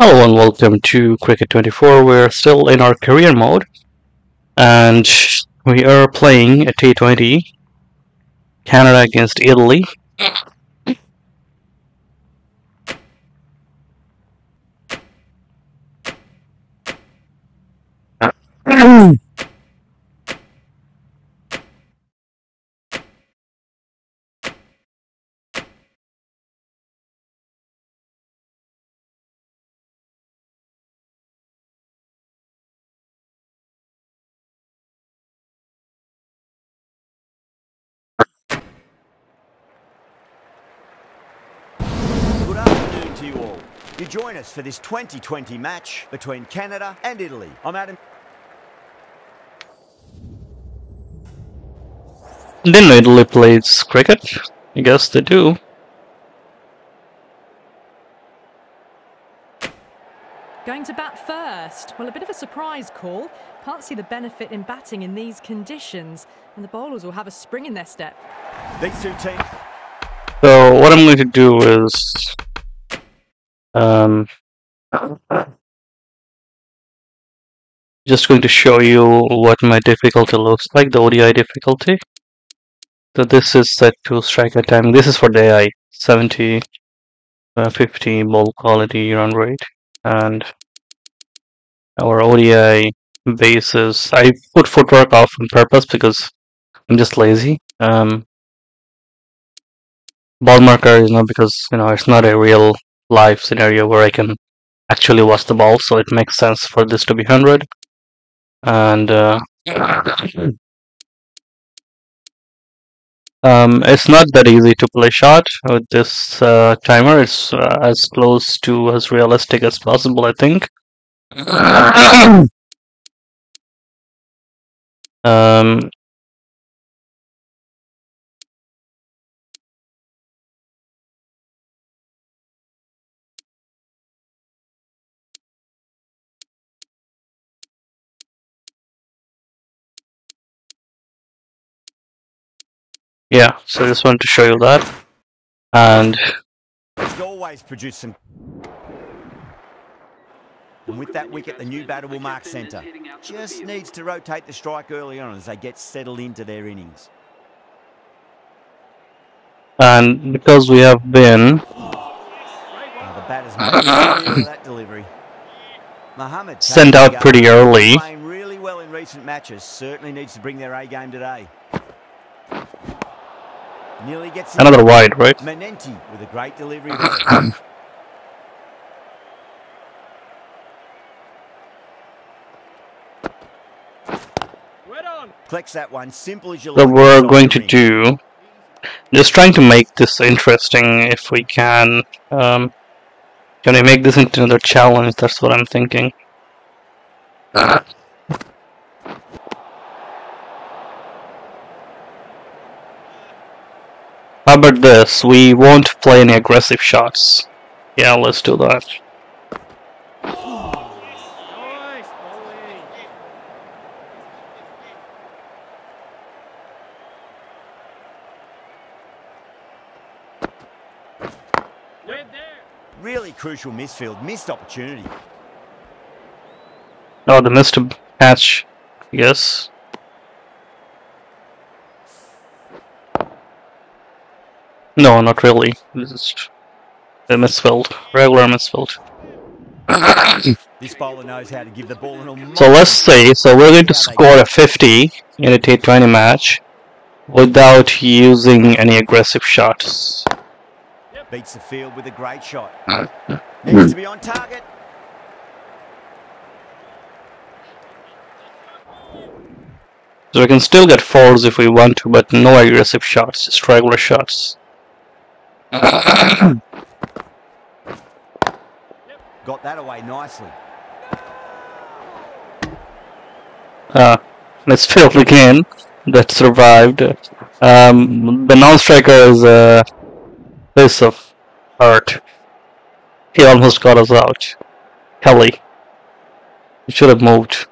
Hello and welcome to Cricket 24. We're still in our career mode and we are playing a T20 Canada against Italy. Good afternoon to you all. You join us for this 2020 match between Canada and Italy. I'm Adam. Didn't Italy plays cricket. I guess they do. Going to bat first. Well, a bit of a surprise call. Can't see the benefit in batting in these conditions. And the bowlers will have a spring in their step. These two teams. So what I'm going to do is um, just going to show you what my difficulty looks like, the ODI difficulty. So this is set to strike at time. This is for the AI 70, uh, 50 ball quality run rate, and our ODI basis I put footwork off on purpose because I'm just lazy. Um, ball marker is not because you know it's not a real live scenario where I can actually watch the ball, so it makes sense for this to be 100. And uh, um, it's not that easy to play shot with this uh, timer. It's uh, as close to as realistic as possible, I think. um, yeah, so I just wanted to show you that. And always produced some. And with that wicket, the new batter will mark centre. Just needs to rotate the strike early on as they get settled into their innings. and because we have been Now the batter's that delivery. Mohammed Sent out pretty early. Playing really well in recent matches. Certainly needs to bring their A game today. Nearly gets it. another wide, right? Menenti with a great delivery there. That one. Simple as you that like. we're going to do. Just trying to make this interesting if we can. Um, can we make this into another challenge? That's what I'm thinking. How about this? We won't play any aggressive shots. Yeah, let's do that. Really crucial misfield. Missed opportunity. Oh, the missed patch. Yes. No, not really. This is a misfilled. Regular misfilled. This knows how to give the ball So let's say, so we're going to score a 50 in a T20 match without using any aggressive shots. Beats the field with a great shot. Hmm. Needs to be on target. So we can still get fours if we want to, but no aggressive shots, just regular shots. Got that away nicely. Uh, let's field again. That survived. Um, the non-striker is a piece of art. He almost got us out. Kelly. He should have moved.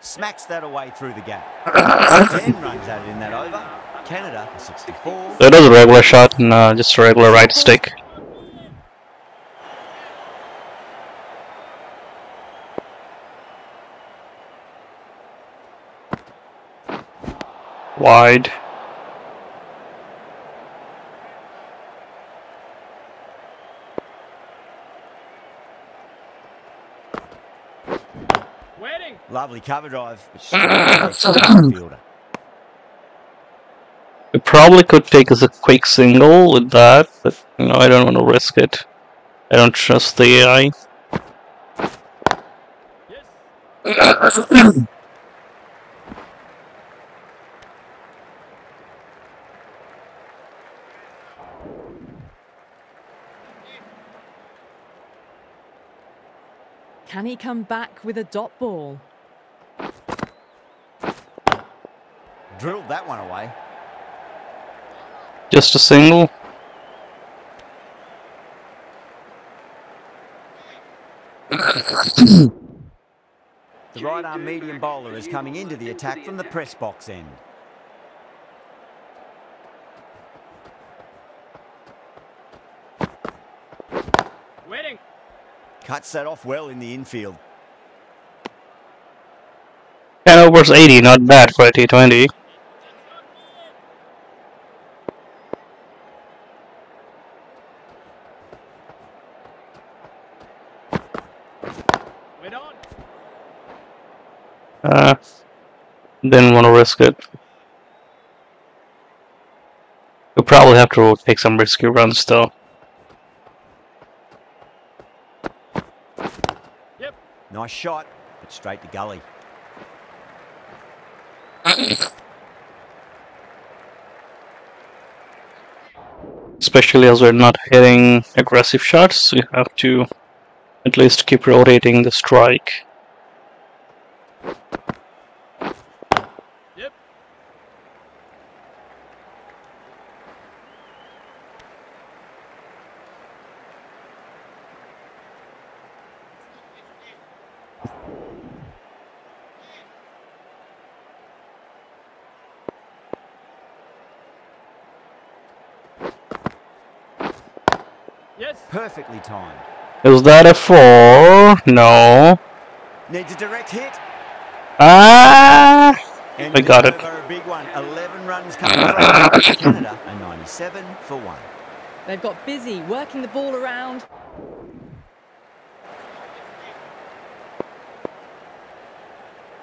Smacks that away through the gap. 10 runs added in that over. Canada, 64. Was a regular shot and uh, just a regular right stick. Wide. Lovely cover drive. fielder. We probably could take as a quick single with that, but you know I don't want to risk it. I don't trust the AI. Can he come back with a dot ball? Drilled that one away. Just a single. The right arm medium bowler is coming into the attack from the press box end. Waiting. Cuts that off well in the infield. Ten overs 80, not bad for a T20. Wait on. Uh, didn't want to risk it. We'll probably have to take some risky runs though. Yep. Nice shot, but straight to gully. Especially as we're not hitting aggressive shots, we have to at least keep rotating the strike. Yes. Perfectly timed. Is that a four? No. Needs a direct hit. Ah! And I got it. A big one. 11 runs coming Canada. A 97 for one. They've got busy working the ball around.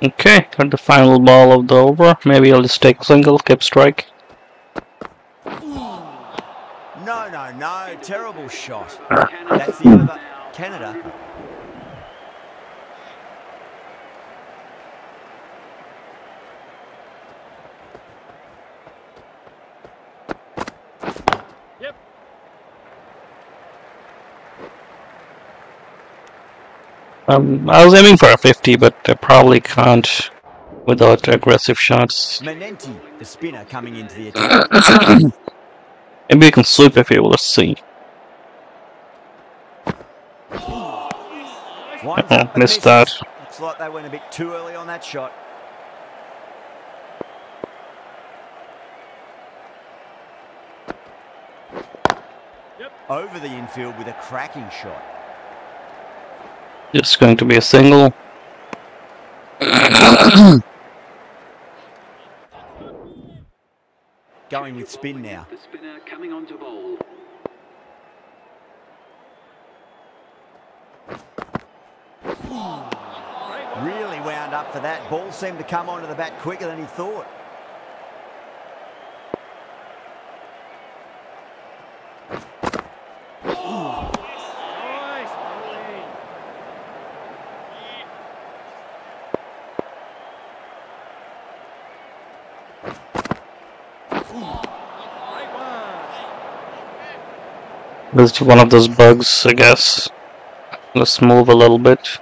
Okay, got the final ball of the over. Maybe I'll just take a single, keep strike. No, no, no. Terrible shot. That's the over. Canada. Yep. Um, I was aiming for a 50, but I probably can't without aggressive shots. Menenti, the spinner, coming into the attack. Maybe we can sweep if you will see. Winds Oh, missed that. Looks like they went a bit too early on that shot. Yep. Over the infield with a cracking shot. Just going to be a single. Going with spin now. Coming on to bowl. Really wound up for that. Ball seemed to come onto the bat quicker than he thought. Nice. bowling. Right one. It's one of those bugs, I guess. Let's move a little bit.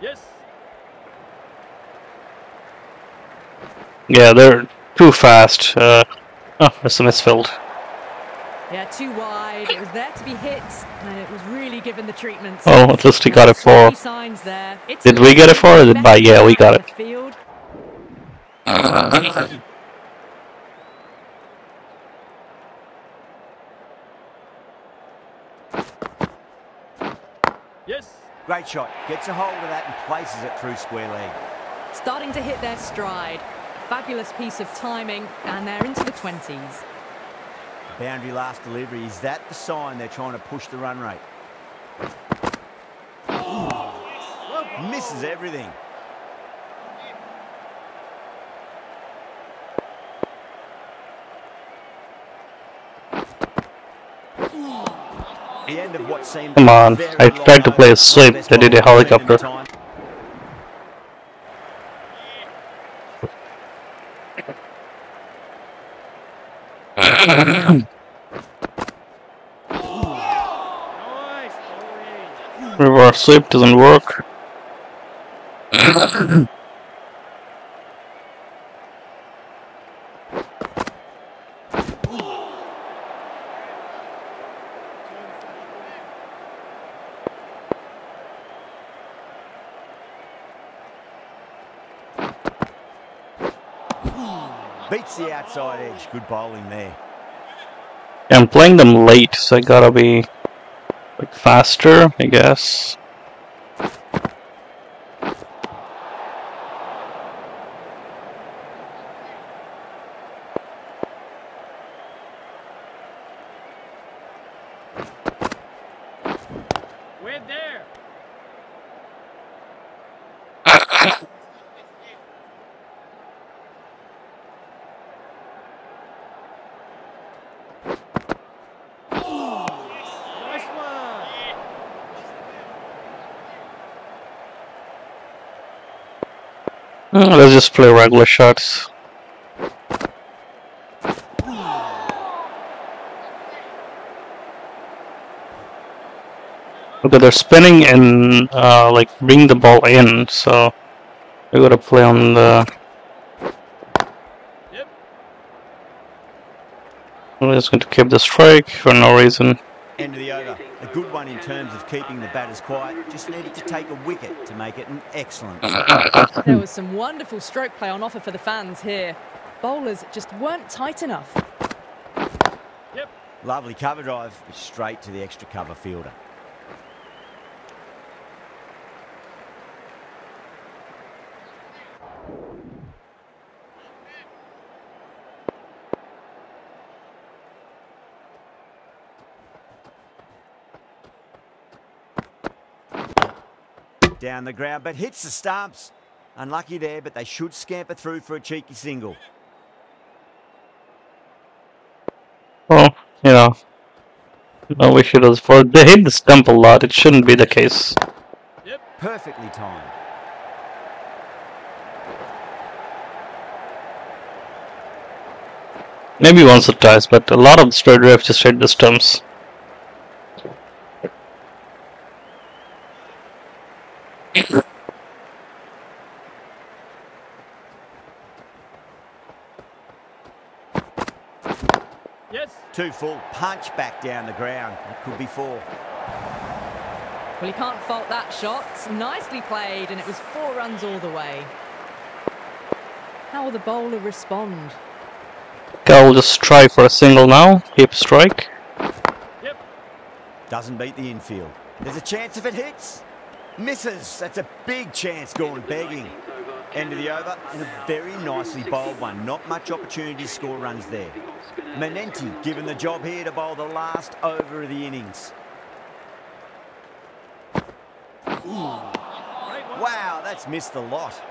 Yes. Yeah, they're too fast. Uh, oh, there's a misfield. Yeah, too wide. It was there to be hit, and it was really given the treatment. Oh, at least he got it Three for. signs there. Did we get it for or did by? Yeah, we got it. Field. Yes. Great shot. Gets a hold of that and places it through square leg. Starting to hit their stride. Fabulous piece of timing, and they're into the 20s. Boundary last delivery. Is that the sign they're trying to push the run rate? Misses everything. The end of what seemed Come on, I tried to play a sweep, they did a ball taken in the helicopter. Reverse sweep doesn't work. Beats the outside edge. Good bowling there. I'm playing them late, so I gotta be like faster, I guess. Mm, Let's just play regular shots. Okay, they're spinning and uh, like bring the ball in, so we gotta play on the. Yep. We're just going to keep the strike for no reason. End of the over. A good one in terms of keeping the batters quiet. Just needed to take a wicket to make it an excellent. There was some wonderful stroke play on offer for the fans here. Bowlers just weren't tight enough. Yep. Lovely cover drive, straight to the extra cover fielder. Down the ground, but hits the stumps. Unlucky there, but they should scamper through for a cheeky single. Well, you know, no wish it was for. They hit the stump a lot. It shouldn't be the case. Yep. Perfectly timed. Maybe once or twice, but a lot of the straight drives just hit the stumps. Yes. Two full, punch back down the ground. It could be four. Well, you can't fault that shot. Nicely played, and it was four runs all the way. How will the bowler respond? Okay, I'll just try for a single now. Keep strike. Yep. Doesn't beat the infield. There's a chance if it hits. Misses. That's a big chance going begging. End of the over and a very nicely bowled one. Not much opportunity to score runs there. Menenti given the job here to bowl the last over of the innings. One. Wow, that's missed a lot.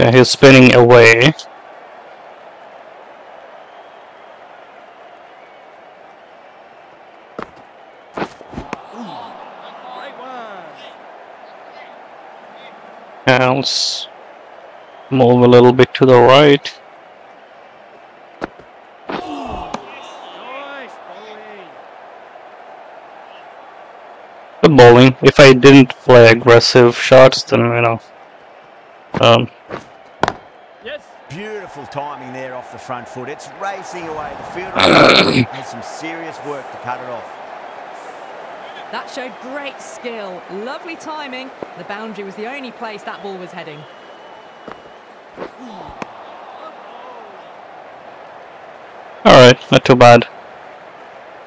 Yeah, he's spinning away. Great one. Let's move a little bit to the right. The bowling. If I didn't play aggressive shots, then you know. Um, Yes. Beautiful timing there off the front foot. It's racing away. The fielder has some serious work to cut it off. That showed great skill. Lovely timing. The boundary was the only place that ball was heading. Alright, not too bad.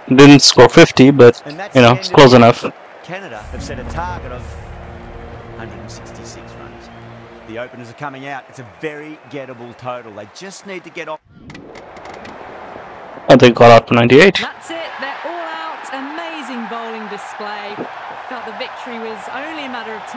Didn't score 50, but, you know, it's close enough. Canada have set a target of 166 runs. The openers are coming out. It's a very gettable total. They just need to get off. And they got out for 98. That's it, they're all out. Amazing bowling display. Felt the victory was only a matter of time.